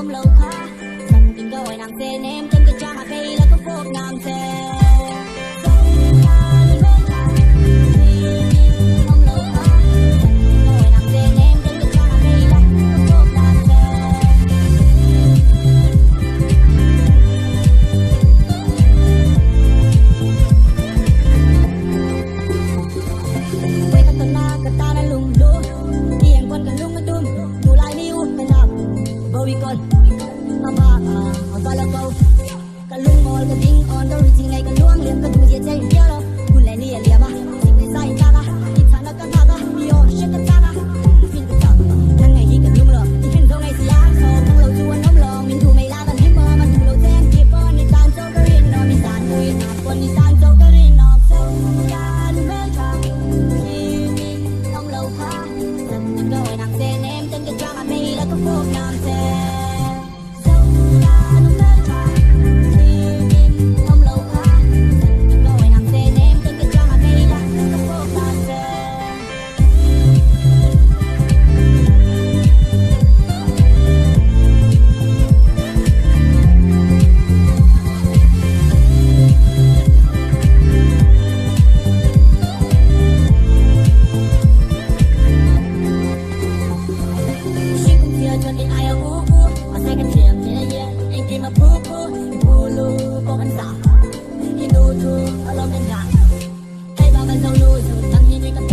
không lâu khó dần tình đôi nàng dên em we call nuôi thương ở lâu bên cạnh thấy ba bên sau nuôi sự tăng nhiên